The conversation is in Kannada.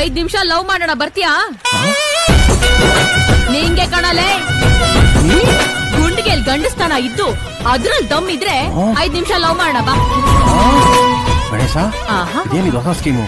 ಐದ್ ನಿಮಿಷ ಲವ್ ಮಾಡೋಣ ಬರ್ತೀಯಾ? ನಿಂಗೆ ಕಣಲೆ? ಗುಂಡಿಗೆ ಗಂಡಸ್ತಾನ ಇದ್ದು ಅದ್ರಲ್ಲಿ ದಮ್ ಇದ್ರೆ ಐದ್ ನಿಮಿಷ ಲವ್ ಮಾಡೋಣ ಬಾ. ಗಣೇಶ ಆಹಾ. ಏನಿದು ಹೊಸ ಸ್ಕೀಮು?